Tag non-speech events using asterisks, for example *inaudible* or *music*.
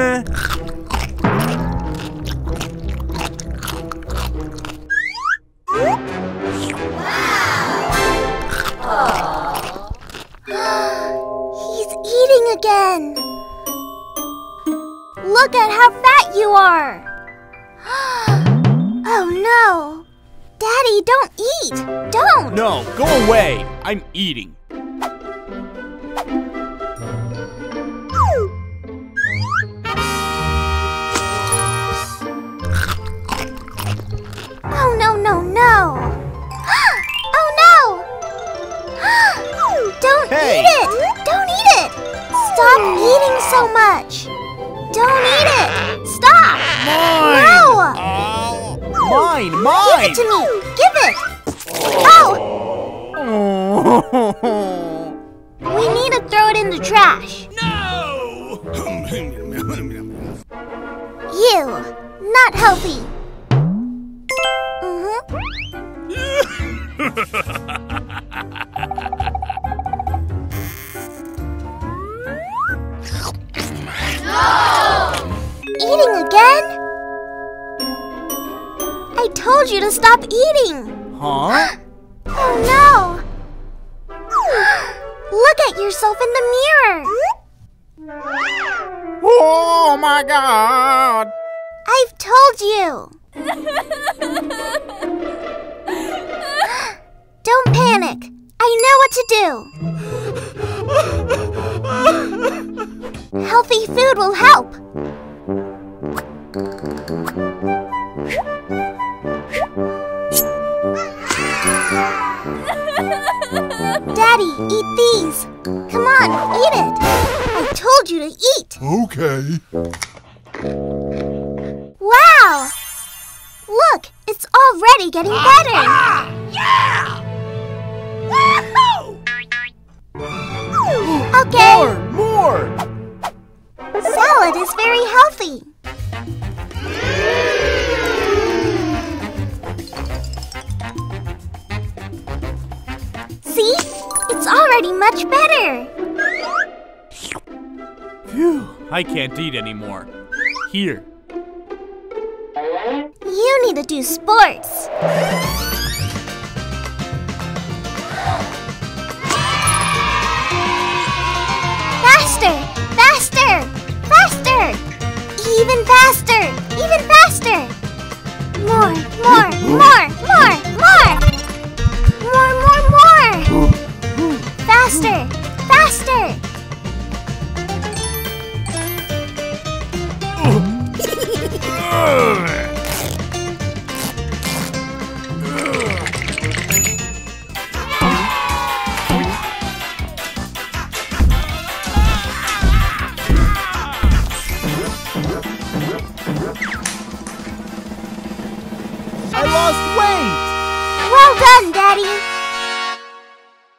Nah. Wow. He's eating again. Look at how fat you are. *gasps* oh no. Daddy, don't eat. Don't. No, go away. I'm eating. Stop eating so much! Don't eat it! Stop! No! Mine, Mine! Give it to me! Give it! Oh! *laughs* We need to throw it in the trash. No! you! Not healthy! Told you to stop eating! Huh? *gasps* Oh no! *gasps* Look at yourself in the mirror! Oh my god! I've told you! *laughs* Don't panic! I know what to do! *laughs* Healthy food will help! Daddy, eat these! Come on, eat it! I told you to eat! Okay. Wow! Look, it's already getting better! Ah, okay, already much better. Phew, I can't eat anymore. Here. You need to do sports. Faster! Faster! Faster! Even faster! I lost weight! Well done, Daddy!